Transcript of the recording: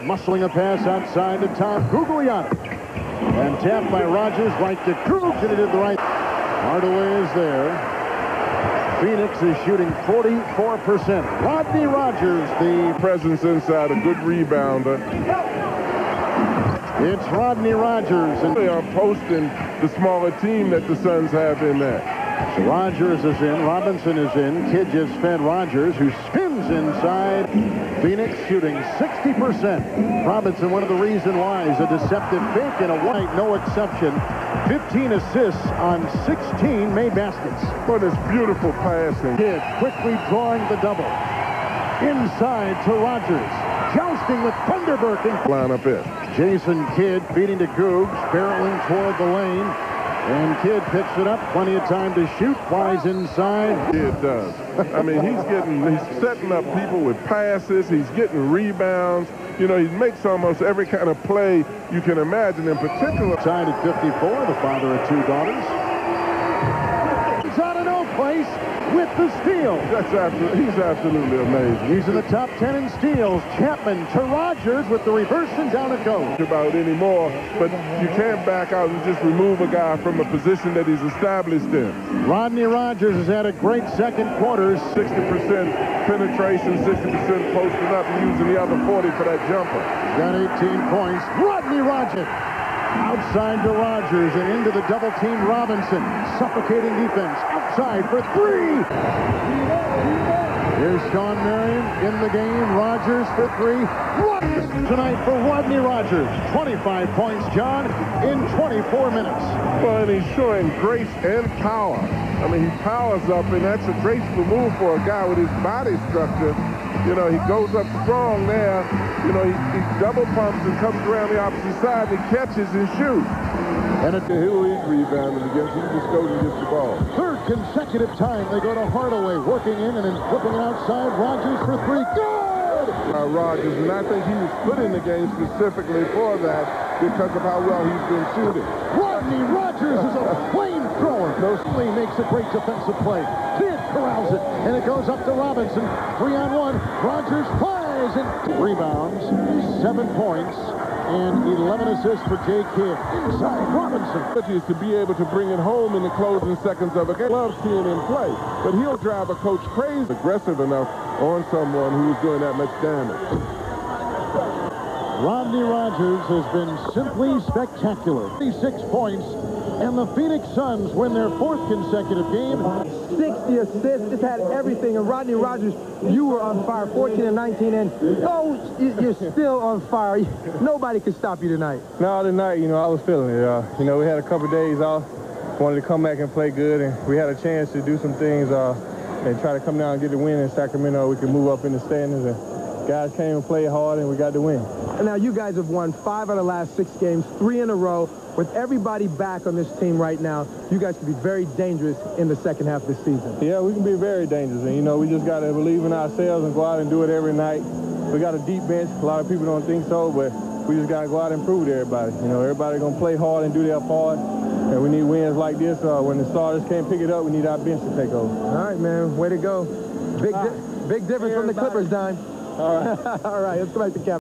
Muscling a pass outside to Tom Gugliotta. And tapped by Rogers right to Krug, and he did the right. Hardaway is there. Phoenix is shooting 44%. Rodney Rogers, the presence inside, a good rebounder. It's Rodney Rogers. And they are posting the smaller team that the Suns have in there. So Rogers is in. Robinson is in. Kidd just fed Rogers, who spins inside. Phoenix shooting 60%. Robinson, one of the reason why, is a deceptive fake and a white, no exception. 15 assists on 16 made baskets. What is beautiful passing. Kidd quickly drawing the double. Inside to Rogers. Jousting with Funderburke. Line up it. Jason Kidd feeding to Googs, barreling toward the lane. And Kidd picks it up. Plenty of time to shoot. Flies inside. It does. I mean, he's getting, he's setting up people with passes. He's getting rebounds. You know, he makes almost every kind of play you can imagine. In particular, signed at 54, the father of two daughters. He's out of no place with the steal. That's absolutely, he's absolutely amazing. He's in the top 10 in steals. Chapman to Rogers with the reverse and down it goes. About anymore, but you can't back out and just remove a guy from a position that he's established in. Rodney Rogers has had a great second quarter. 60% penetration, 60% posting up and using the other 40 for that jumper. Got 18 points. Rodney Rogers. Outside to Rogers and into the double team Robinson. Suffocating defense. Outside for three. Here's Shawn Marion in the game. Rogers for three. Rogers tonight for Rodney Rogers. 25 points, John, in 24 minutes. Well, and he's showing grace and power. I mean, he powers up, and that's a graceful move for a guy with his body structure. You know, he goes up strong there. You know, he, he double pumps and comes around the opposite side and catches and shoots. And at the Hill League rebounding against him, he just goes and gets the ball. Third consecutive time they go to Hardaway, working in and then flipping it outside. Rogers for three. Good! Rogers, and I think he was put in the game specifically for that because of how well he's been shooting. Rodney Rogers is a flamethrower. No, makes a great defensive play. Kidd corrals it, and it goes up to Robinson. Three on one. Rogers fires and rebounds. Seven points and 11 assists for Jay Kidd. Inside Robinson. Is to be able to bring it home in the closing seconds of a game. Loves seeing him play, but he'll drive a coach crazy. Aggressive enough on someone who is doing that much damage. Rodney Rogers has been simply spectacular. 36 points and the Phoenix Suns win their fourth consecutive game. 60 assists, just had everything. And Rodney Rogers, you were on fire, 14 and 19, and oh, you're still on fire. Nobody could stop you tonight. No, tonight, you know, I was feeling it. Uh, you know, we had a couple days off, wanted to come back and play good, and we had a chance to do some things uh, and try to come down and get the win in Sacramento. We could move up in the standings, and guys came and played hard, and we got the win. And now you guys have won five out of the last six games, three in a row. With everybody back on this team right now, you guys can be very dangerous in the second half of the season. Yeah, we can be very dangerous. And, you know, we just got to believe in ourselves and go out and do it every night. We got a deep bench. A lot of people don't think so, but we just got to go out and prove to everybody. You know, everybody going to play hard and do their part. And we need wins like this. Uh, when the starters can't pick it up, we need our bench to take over. All right, man. Way to go. Big, di big difference from the Clippers, Dime. All right. All right, let's go back to Cap.